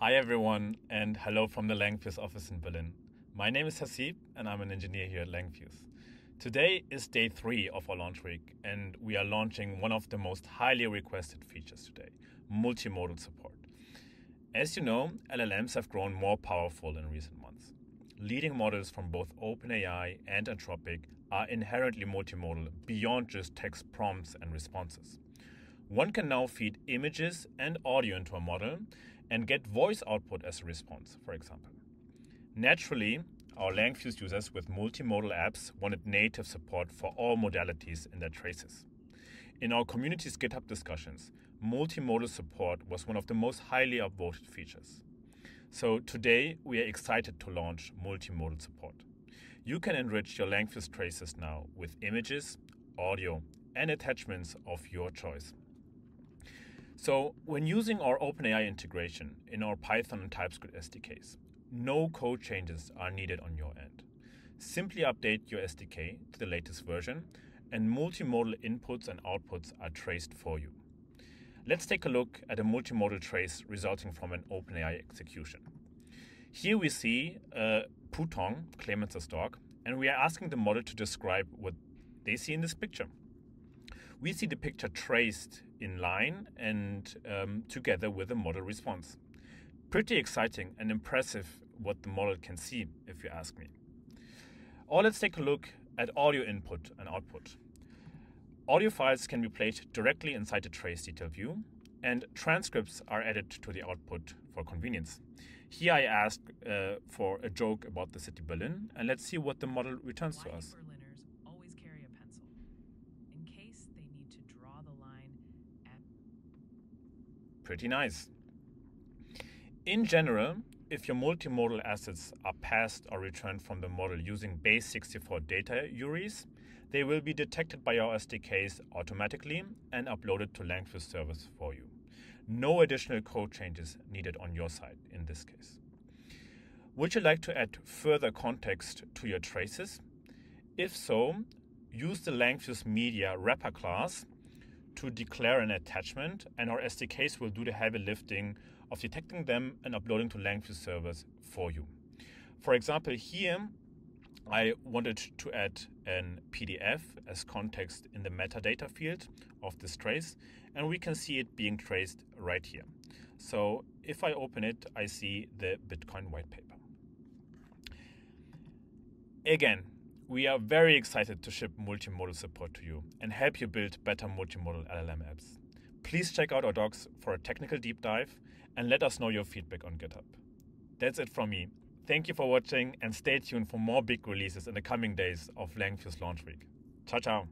Hi everyone, and hello from the Langfuse office in Berlin. My name is Hasib, and I'm an engineer here at Langfuse. Today is day three of our launch week, and we are launching one of the most highly requested features today multimodal support. As you know, LLMs have grown more powerful in recent months. Leading models from both OpenAI and Anthropic are inherently multimodal beyond just text prompts and responses. One can now feed images and audio into a model and get voice output as a response, for example. Naturally, our Langfuse users with multimodal apps wanted native support for all modalities in their traces. In our community's GitHub discussions, multimodal support was one of the most highly upvoted features. So today we are excited to launch multimodal support. You can enrich your Langfuse traces now with images, audio, and attachments of your choice. So when using our OpenAI integration in our Python and TypeScript SDKs, no code changes are needed on your end. Simply update your SDK to the latest version and multimodal inputs and outputs are traced for you. Let's take a look at a multimodal trace resulting from an OpenAI execution. Here we see a Putong, Clemens' dog, and we are asking the model to describe what they see in this picture we see the picture traced in line and um, together with the model response. Pretty exciting and impressive what the model can see, if you ask me. Or let's take a look at audio input and output. Audio files can be played directly inside the trace detail view, and transcripts are added to the output for convenience. Here I ask uh, for a joke about the city Berlin, and let's see what the model returns to us. Pretty nice. In general, if your multimodal assets are passed or returned from the model using base64 data URIs, they will be detected by our SDKs automatically and uploaded to Langfuse servers for you. No additional code changes needed on your side in this case. Would you like to add further context to your traces? If so, use the Langfuse Media wrapper class to declare an attachment, and our SDKs will do the heavy lifting of detecting them and uploading to Langfuse servers for you. For example, here I wanted to add an PDF as context in the metadata field of this trace, and we can see it being traced right here. So if I open it, I see the Bitcoin white paper. Again, we are very excited to ship multimodal support to you and help you build better multimodal LLM apps. Please check out our docs for a technical deep dive and let us know your feedback on GitHub. That's it from me. Thank you for watching and stay tuned for more big releases in the coming days of Langfuse Launch Week. Ciao, ciao.